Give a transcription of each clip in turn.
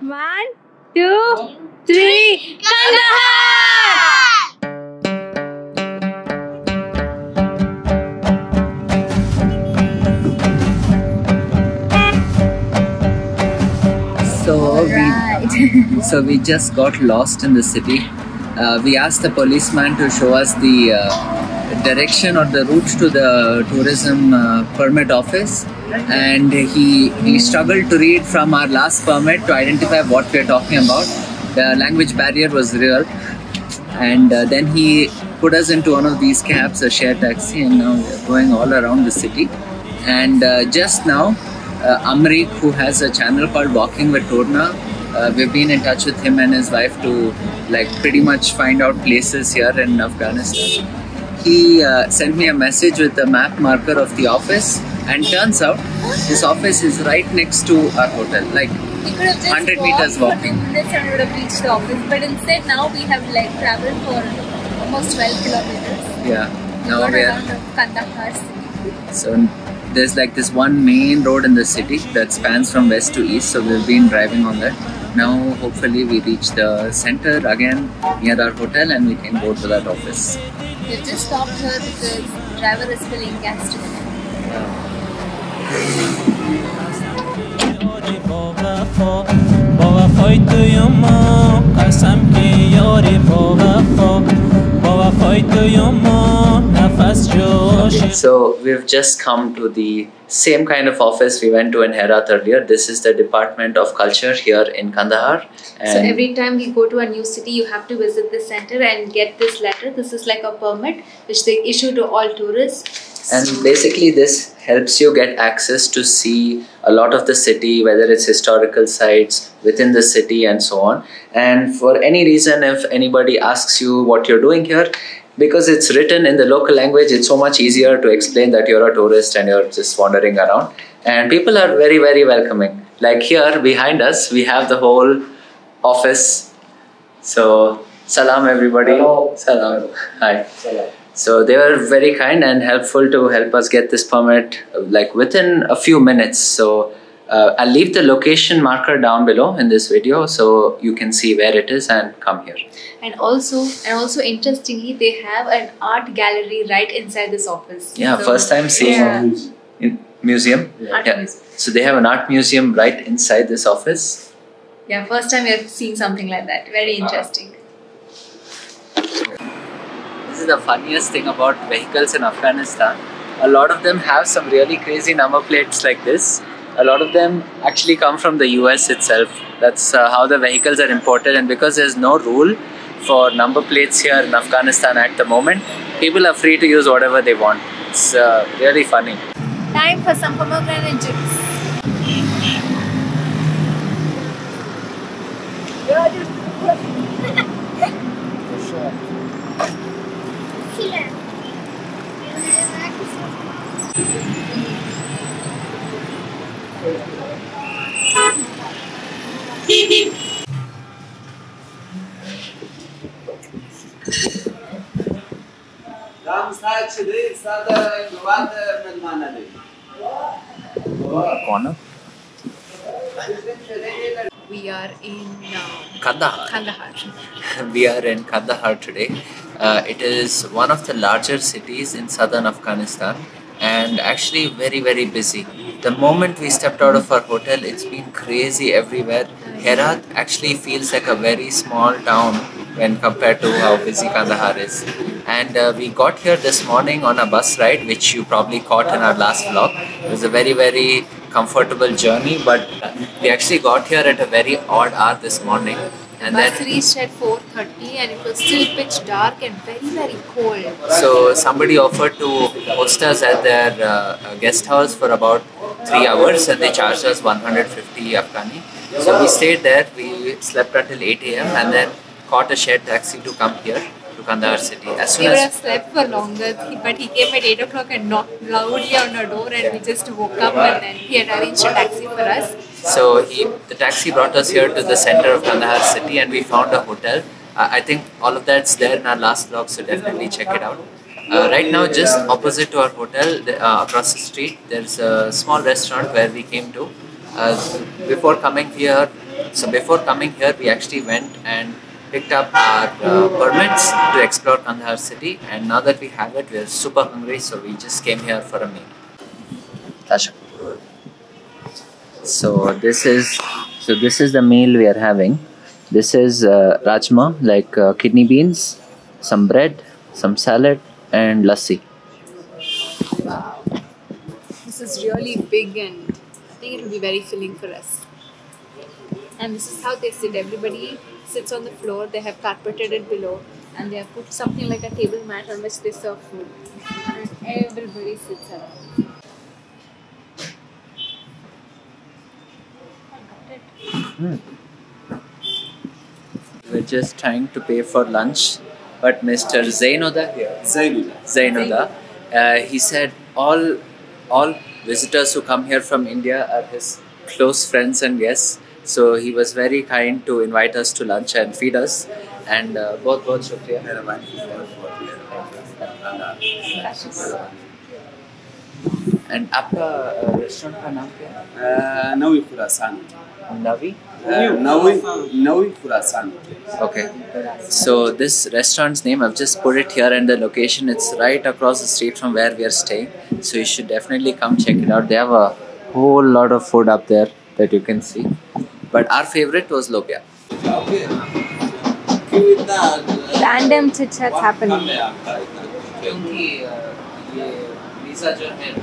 One, two, three. Kandahar! So we, so we just got lost in the city. Uh, we asked the policeman to show us the uh, direction or the route to the tourism uh, permit office, and he he struggled to read from our last permit to identify what we are talking about. The language barrier was real, and uh, then he put us into one of these cabs, a shared taxi, and now we're going all around the city. And uh, just now, uh, Amrik, who has a channel called Walking with Torna, uh, we've been in touch with him and his wife to like pretty much find out places here in Afghanistan. He uh, sent me a message with a map marker of the office, and turns out this office is right next to our hotel. Like We could have just 100 walked meters walking. minutes and we would have reached the office. But instead, now we have like traveled for almost 12 kilometers. yeah, We now we are Kandahar city. so there's like this one main road in the city that spans from west to east. So we've been driving on that. Now hopefully we reach the center again near our hotel and we can go to that office. We've just stopped here because driver is filling gas today. бо вафои дуюмо қасам ки ёри бо вафо бо вафои дуюмо So we've just come to the same kind of office we went to in Herat earlier. This is the Department of Culture here in Kandahar. And so every time we go to a new city, you have to visit this center and get this letter. This is like a permit which they issue to all tourists. And basically, this helps you get access to see a lot of the city, whether it's historical sites within the city and so on. And for any reason, if anybody asks you what you're doing here, because it's written in the local language, it's so much easier to explain that you're a tourist and you're just wandering around. And people are very, very welcoming. Like here behind us, we have the whole office. So, salam everybody. Hello. Salam. Hi. Salam. So they were very kind and helpful to help us get this permit like within a few minutes. So uh, I'll leave the location marker down below in this video so you can see where it is and come here. And also, and also interestingly, they have an art gallery right inside this office. Yeah, So- first time seeing Yeah. in museum. Art Yeah. museum. So they have an art museum right inside this office. Yeah, first time we are seeing something like that. Very interesting. This is the funniest thing about vehicles in Afghanistan. A lot of them have some really crazy number plates like this. A lot of them actually come from the US itself. That's uh, how the vehicles are imported, and because there's no rule for number plates here in Afghanistan at the moment, people are free to use whatever they want. It's uh, really funny. Time for some pomegranate juice. Tam sad čili, sada gluvate medmanali. Corner. We are in uh, Kandahar. Kandahar. we are in Kandahar today. Uh, it is one of the larger cities in southern Afghanistan and actually very, very busy. The moment we stepped out of our hotel, it's been crazy everywhere. Herat actually feels like a very small town when compared to how busy Kandahar is. And uh, we got here this morning on a bus ride, which you probably caught in our last vlog. It was a very, very comfortable journey, but we actually got here at a very odd hour this morning. And Bus then reached at 4.30 and it was still pitch dark and very, very cold. So somebody offered to host us at their uh, uh, guest house for about three hours, and they charged us 150 Afghani. So we stayed there. We slept until 8 a.m. and then caught a shared taxi to come here to Kandahar city. As We soon would have slept for longer, but he came at 8 o'clock and knocked loudly on our door and we just woke up and then he had arranged a taxi for us. so he the taxi brought us here to the center of Kandahar city, and we found a hotel. Uh, I think all of that's there in our last vlog, so definitely check it out. Uh, right now, just opposite to our hotel, uh, across the street, there's a small restaurant where we came to. Uh, before coming here, So before coming here, we actually went and picked up our uh, permits to explore Kandahar city. And now that we have it, we are super hungry, so we just came here for a meal. Tasha. So this is so this is the meal we are having. This is uh, rajma, like uh, kidney beans, some bread, some salad, and lassi. Wow. This is really big and I think it will be very filling for us. And this is how they sit. Everybody sits on the floor. They have carpeted it below and they have put something like a table mat on which they serve food. And everybody sits around. We're just trying to pay for lunch, but Mr. Zainoda here, Zainullah. Zainoda, uh, he said all all visitors who come here from India are his close friends and guests. So he was very kind to invite us to lunch and feed us. And uh, बहुत बहुत शुक्रिया and आपका restaurant का नाम क्या है नवी खुरासान नवी नवी नवी Khorasan Okay. So this restaurant's name, I've just put it here and the location, it's right across the street from where we are staying. So you should definitely come check it out. They have a whole lot of food up there that you can see. But our favorite was lopia. Random chit chats happening. क्योंकि ये visa जो है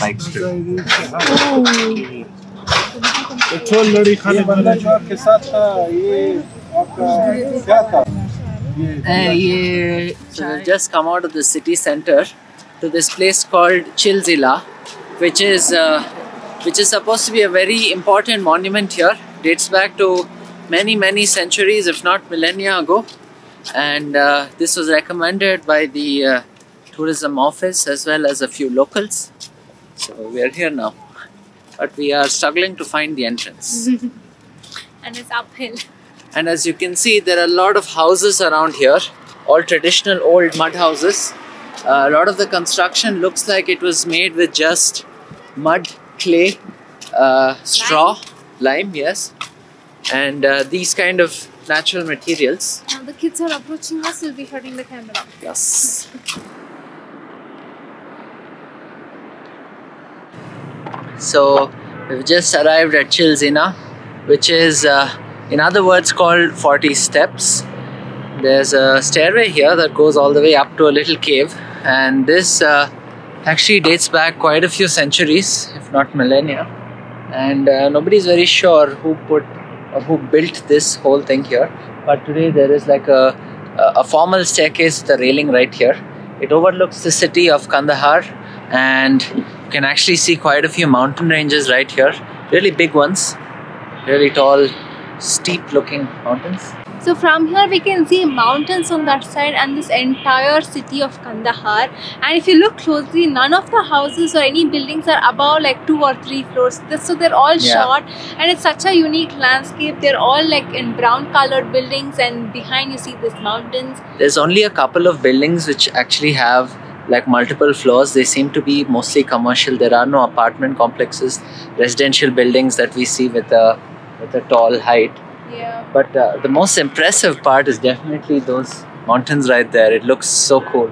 spike We've just come out of the city center to this place called Chilzina, which is uh, which is supposed to be a very important monument here. Dates back to many many centuries, if not millennia ago, and uh, this was recommended by the uh, tourism office as well as a few locals. So we are here now but we are struggling to find the entrance. And it's uphill. And as you can see, there are a lot of houses around here, all traditional old mud houses. Uh, a lot of the construction looks like it was made with just mud, clay, uh, straw, lime, yes, and uh, these kind of natural materials. Now the kids are approaching us, we'll be hurting the camera. Yes. So we've just arrived at Chilzina, which is, uh, in other words, called 40 Steps. There's a stairway here that goes all the way up to a little cave, and this uh, actually dates back quite a few centuries, if not millennia. And uh, nobody's very sure who put or who built this whole thing here. But today there is like a a formal staircase a railing right here. It overlooks the city of Kandahar, and you can actually see quite a few mountain ranges right here. Really big ones, really tall, steep looking mountains. So from here we can see mountains on that side and this entire city of Kandahar. And if you look closely, none of the houses or any buildings are above like two or three floors. So they're all Yeah. short, and it's such a unique landscape. They're all like in brown colored buildings, and behind you see these mountains. There's only a couple of buildings which actually have like multiple floors. They seem to be mostly commercial. There are no apartment complexes, residential buildings that we see with a with a tall height. Yeah. But uh, the most impressive part is definitely those mountains right there. It looks so cool.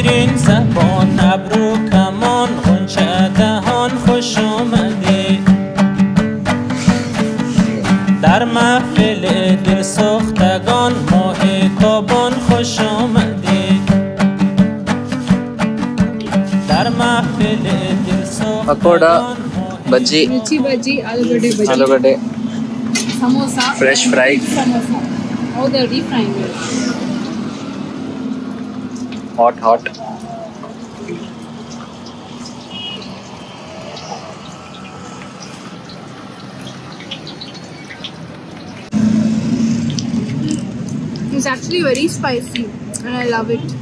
شیرین زبان ابرو کمان خونچه دهان خوش آمدی. در محفل دل سختگان ماه تابان خوش آمدی. در محفل دل سختگان بجی. मिर्ची خوش ಆಲೂಗಡ್ಡೆ ಬಜ್ಜಿ ಆಲೂಗಡ್ಡೆ samosa fresh fry samosa ಹೌದು hot, hot. It's actually very spicy, and I love it.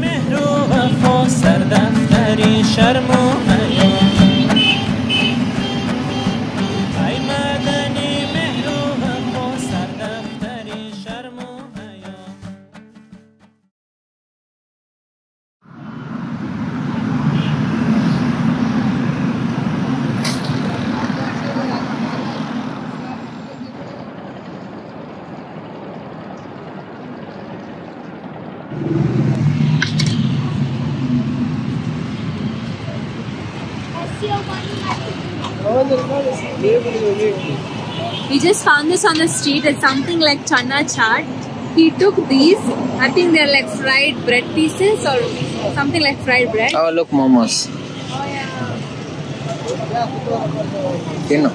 مهر و وفا سردفتری شرم و حیا Just found this on the street. It's something like chana chaat. He took these. I think they're like fried bread pieces or something like fried bread. Oh, look, momos. Oh yeah. You know.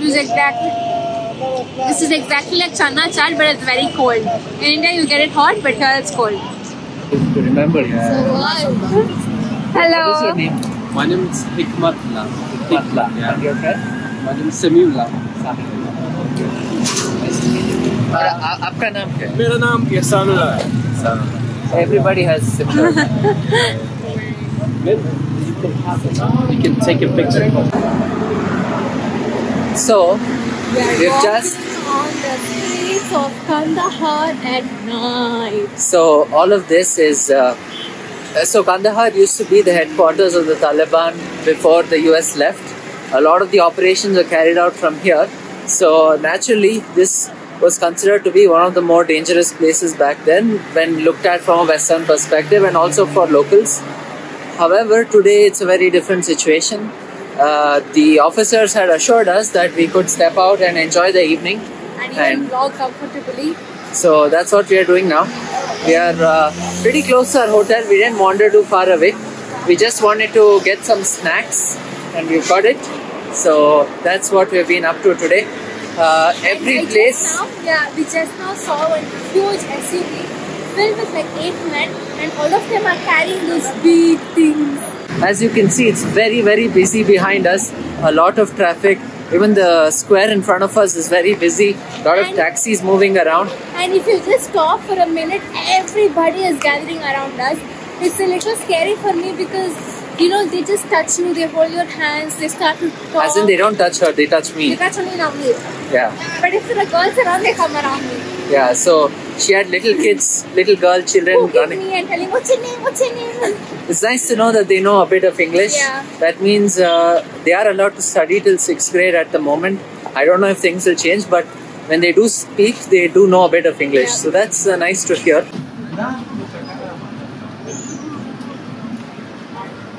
Is exactly. This is exactly like chana chaat, but it's very cold. In India, you get it hot, but here it's cold. To remember, yeah. So Hello. What is your name? My name is Hikmatla. Hikmatla. Yeah. And your friend? My name is Samiula. Samiula. Okay. Uh, nice to meet you. Uh, आपका नाम क्या है मेरा नाम यसानुल्ला है everybody has similar you can take a picture so we've just on the streets of Kandahar at night. So all of this is. Uh, so Kandahar used to be the headquarters of the Taliban before the US left. A lot of the operations were carried out from here. So naturally, this was considered to be one of the more dangerous places back then when looked at from a Western perspective and also for locals. However, today it's a very different situation. Uh, the officers had assured us that we could step out and enjoy the evening. And you And- can vlog comfortably. So that's what we are doing now. We are uh, pretty close to our hotel. We didn't wander too far away. We just wanted to get some snacks and we've got it. So that's what we've been up to today. Uh, every place. Now, yeah, we just now saw a huge SUV filled with like eight men, and all of them are carrying those big things. As you can see, it's very, very busy behind us. A lot of traffic. Even the square in front of us is very busy. A lot of taxis moving around. And if you just stop for a minute, everybody is gathering around us. It's a little scary for me because you know they just touch you, they hold your hands, they start to talk. As in, they don't touch her, they touch me. They touch only now me. Yeah. But if there are girls around, they come around me, Yeah. So she had little kids, little girl children poking running. me and telling, "What's your name? What's your name?" It's nice to know that they know a bit of English. Yeah. That means uh, they are allowed to study till sixth grade at the moment. I don't know if things will change, but when they do speak, they do know a bit of English. Yeah. So that's uh, nice to hear.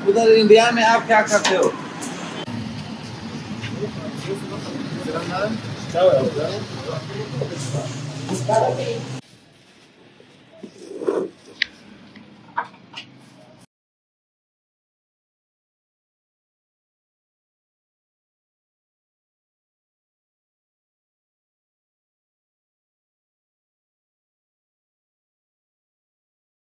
उधर India में आप क्या करते हो